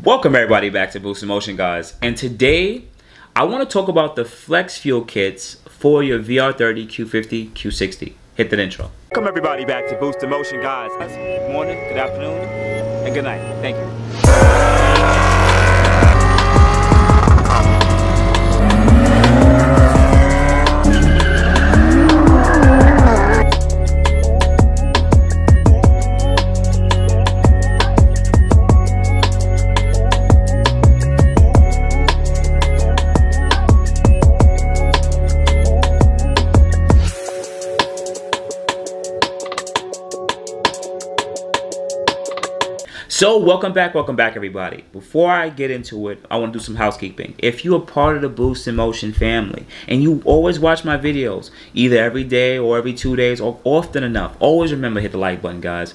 Welcome everybody back to Boost in Motion guys and today I want to talk about the flex fuel kits for your VR30, Q50, Q60. Hit that intro. Welcome everybody back to Boost in Motion guys. Good morning, good afternoon, and good night. Thank you. So welcome back, welcome back everybody. Before I get into it, I want to do some housekeeping. If you are part of the Boost in Motion family and you always watch my videos, either every day or every two days or often enough, always remember hit the like button guys.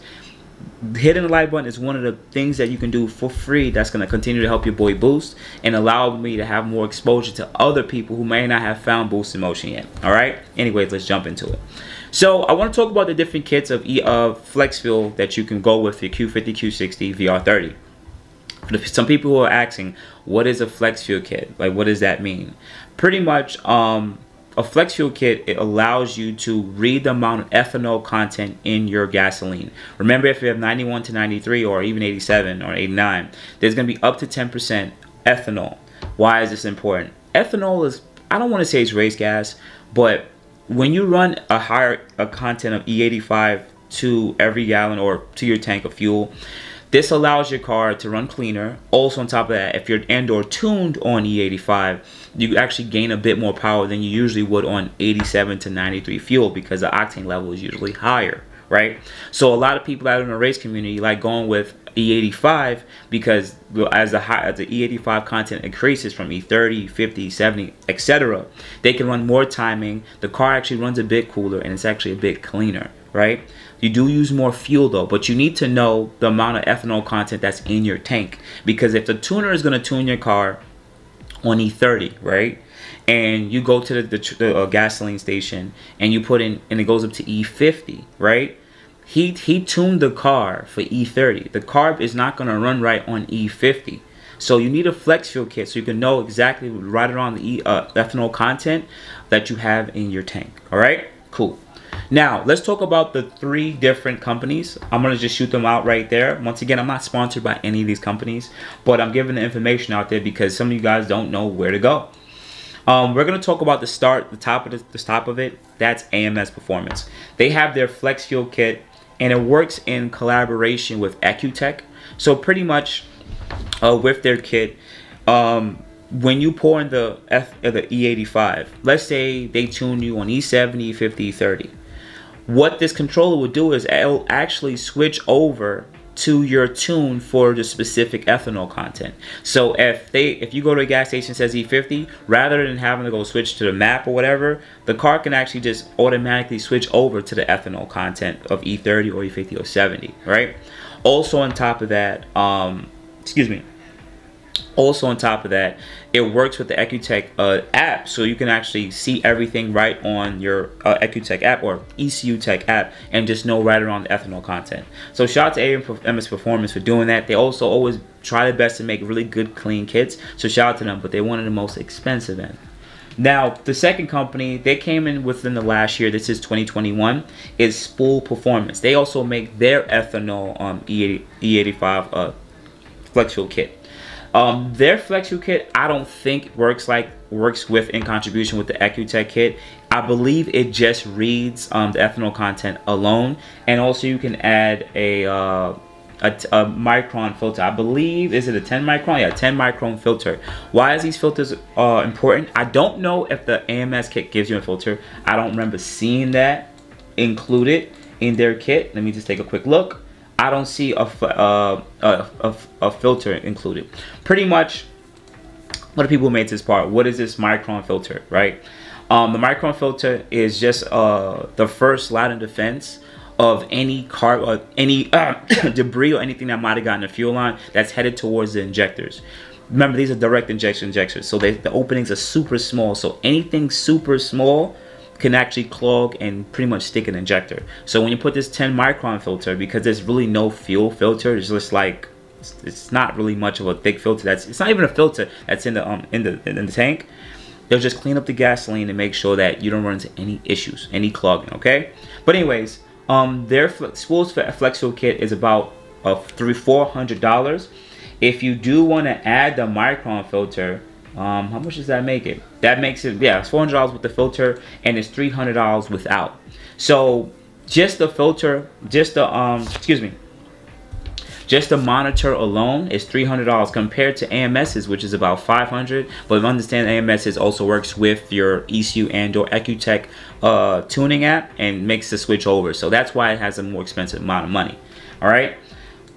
Hitting the like button is one of the things that you can do for free that's going to continue to help your boy Boost and allow me to have more exposure to other people who may not have found Boost in Motion yet. Alright? Anyways, let's jump into it. So I want to talk about the different kits of, flex fuel that you can go with your Q50, Q60, VR30. For Some people who are asking, what is a flex fuel kit? Like, what does that mean? Pretty much, um, a flex fuel kit it allows you to read the amount of ethanol content in your gasoline. Remember, if you have 91 to 93 or even 87 or 89, there's going to be up to 10% ethanol. Why is this important? Ethanol is, I don't want to say it's race gas, but when you run a higher a content of E85 to every gallon or to your tank of fuel, this allows your car to run cleaner. Also on top of that, if you're and or tuned on E85, you actually gain a bit more power than you usually would on 87 to 93 fuel because the octane level is usually higher, right? So a lot of people out in the race community like going with E85 because as the high as the E85 content increases from E30, 50, 70, etc., they can run more timing. The car actually runs a bit cooler and it's actually a bit cleaner, right? You do use more fuel though, but you need to know the amount of ethanol content that's in your tank because if the tuner is going to tune your car on E30, right? And you go to the, the, the uh, gasoline station and you put in and it goes up to E50, right? he he tuned the car for E30. The carb is not going to run right on E50. So you need a flex fuel kit so you can know exactly right around the e, uh, ethanol content that you have in your tank. All right, cool. Now let's talk about the three different companies. I'm gonna just shoot them out right there. Once again, I'm not sponsored by any of these companies, but I'm giving the information out there because some of you guys don't know where to go. Um, we're gonna talk about the start, the top of the, the top of it. That's AMS Performance. They have their flex fuel kit and it works in collaboration with EcuTek. So pretty much uh, with their kit, um, when you pour in the F, uh, the E85, let's say they tune you on E70, 50, 30. What this controller will do is it'll actually switch over to your tune for the specific ethanol content. So if they if you go to a gas station says E50, rather than having to go switch to the map or whatever, the car can actually just automatically switch over to the ethanol content of E30 or E50 or 70, right? Also on top of that, um, excuse me, also on top of that it works with the EcuTek uh, app so you can actually see everything right on your uh, EcuTek app or EcuTek app and just know right around the ethanol content so shout out to AMS Performance for doing that they also always try their best to make really good clean kits so shout out to them but they're one of the most expensive end now, the second company, they came in within the last year, this is 2021, is Spool Performance. They also make their ethanol um, E80, E85 uh, flex fuel kit. Um, their FlexFuel kit, I don't think works like works with in contribution with the EcuTek kit. I believe it just reads um, the ethanol content alone, and also you can add a, uh, a, a micron filter. I believe is it a 10 micron? Yeah, 10 micron filter. Why is these filters uh, important? I don't know if the AMS kit gives you a filter. I don't remember seeing that included in their kit. Let me just take a quick look. I don't see a, uh, a, a, a, filter included. Pretty much, what do people made this part? What is this micron filter, right? Um, the micron filter is just uh, the first line of defense of any car or uh, any uh, debris or anything that might have gotten the fuel line that's headed towards the injectors. Remember, these are direct injection injectors, so they, the openings are super small. So anything super small can actually clog and pretty much stick an injector. So when you put this 10 micron filter, because there's really no fuel filter, it's just like It's, not really much of a thick filter. That's it's not even a filter that's in the um in the in the tank. They'll just clean up the gasoline and make sure that you don't run into any issues, any clogging. Okay. But anyways, um, their Spool's for Flex Fuel kit is about uh, three four hundred dollars. If you do want to add the micron filter, um, how much does that make it? That makes it yeah, it's four hundred dollars with the filter, and it's three hundred dollars without. So just the filter, just the um, excuse me, just the monitor alone is $300 compared to AMS's, which is about 500 But understand AMS's also works with your ECU and or EcuTek uh, tuning app and makes the switch over. So that's why it has a more expensive amount of money. All right.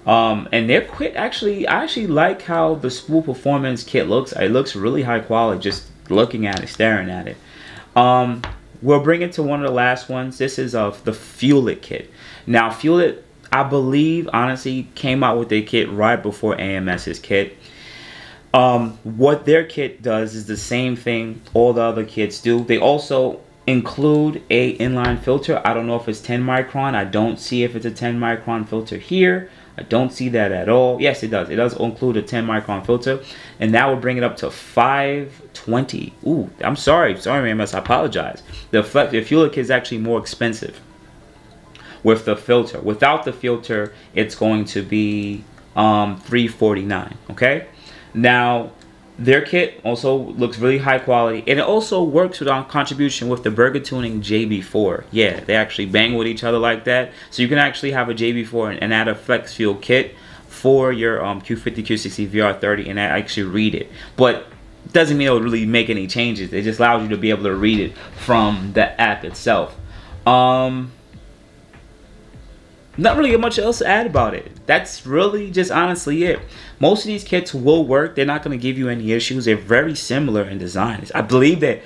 Um, and their kit actually, I actually like how the spool performance kit looks. It looks really high quality just looking at it, staring at it. Um, we'll bring it to one of the last ones. This is of the Fuel It kit. Now, Fuel It I believe, honestly, came out with their kit right before AMS's kit. Um, what their kit does is the same thing all the other kits do. They also include a inline filter. I don't know if it's 10 micron. I don't see if it's a 10 micron filter here. I don't see that at all. Yes, it does. It does include a 10 micron filter, and that would bring it up to 520. Ooh, I'm sorry. Sorry, AMS. I apologize. The, the fuel kit is actually more expensive with the filter. Without the filter, it's going to be um, 349 okay now their kit also looks really high quality and it also works without contribution with the Burger Tuning JB4 yeah they actually bang with each other like that. So you can actually have a JB4 and add a flex fuel kit for your um, Q50 Q60 VR30 and actually read it. But doesn't mean it'll really make any changes. It just allows you to be able to read it from the app itself. Um not really much else to add about it. That's really just honestly it. Most of these kits will work. They're not going to give you any issues. They're very similar in design. I believe that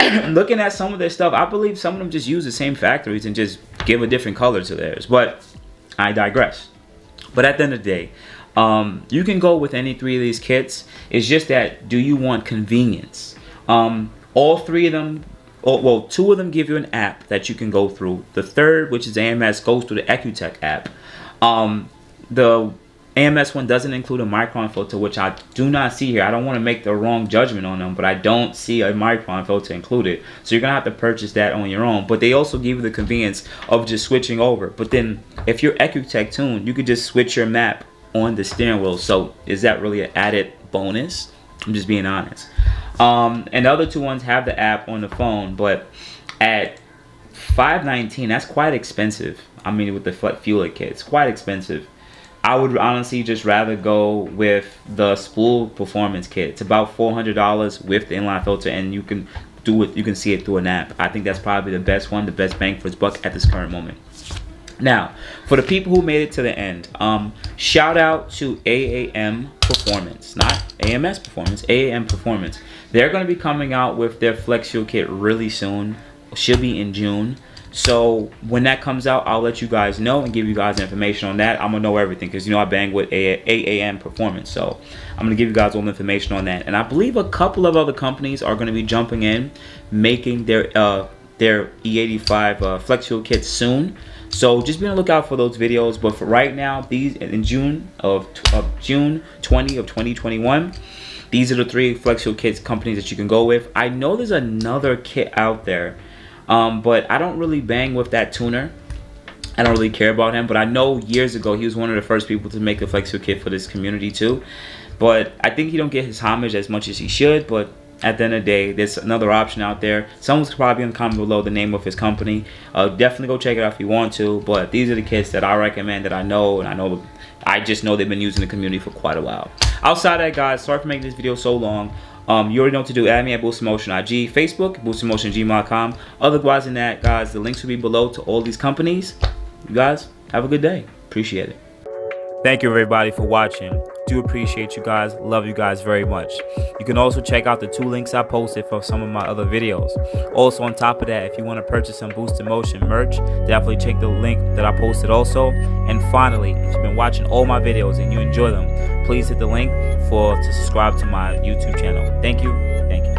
looking at some of their stuff, I believe some of them just use the same factories and just give a different color to theirs. But I digress. But at the end of the day, um, you can go with any three of these kits. It's just that do you want convenience? Um, all three of them Oh, well, two of them give you an app that you can go through. The third, which is AMS, goes through the EcuTek app. Um, the AMS one doesn't include a micron filter, which I do not see here. I don't want to make the wrong judgment on them, but I don't see a micron filter included. So you're going to have to purchase that on your own. But they also give you the convenience of just switching over. But then if you're EcuTek tuned, you could just switch your map on the steering wheel. So is that really an added bonus? I'm just being honest. Um, and the other two ones have the app on the phone, but at 519 that's quite expensive. I mean, with the Fuel kit, it's quite expensive. I would honestly just rather go with the spool performance kit. It's about $400 with the inline filter, and you can do it. You can see it through an app. I think that's probably the best one, the best bang for its buck at this current moment. Now, for the people who made it to the end, um, shout out to AAM Performance, not AMS Performance, AAM Performance. They're going to be coming out with their Flex Fuel kit really soon. Should be in June. So when that comes out, I'll let you guys know and give you guys information on that. I'm gonna know everything because you know I bang with AAM Performance, so I'm gonna give you guys all the information on that. And I believe a couple of other companies are gonna be jumping in, making their uh, their E85 uh, Flex Fuel kits soon. So just be on the lookout for those videos. But for right now, these in June of, of June 20 of 2021, these are the three Flex Fuel kits companies that you can go with. I know there's another kit out there, um, but I don't really bang with that tuner. I don't really care about him, but I know years ago he was one of the first people to make a Flex Fuel kit for this community too. But I think he don't get his homage as much as he should. But at the end of the day, there's another option out there. Someone's probably in the comment below the name of his company. Uh, definitely go check it out if you want to. But these are the kits that I recommend that I know, and I know I just know they've been using the community for quite a while. Outside that, guys, sorry for making this video so long. Um, you already know what to do. Add me at Boost Motion IG, Facebook, boostmotiongmail.com. Otherwise than that, guys, the links will be below to all these companies. You guys, have a good day. Appreciate it. Thank you, everybody, for watching do appreciate you guys. Love you guys very much. You can also check out the two links I posted for some of my other videos. Also, on top of that, if you want to purchase some Boost Motion merch, definitely check the link that I posted also. And finally, if you've been watching all my videos and you enjoy them, please hit the link for to subscribe to my YouTube channel. Thank you. Thank you.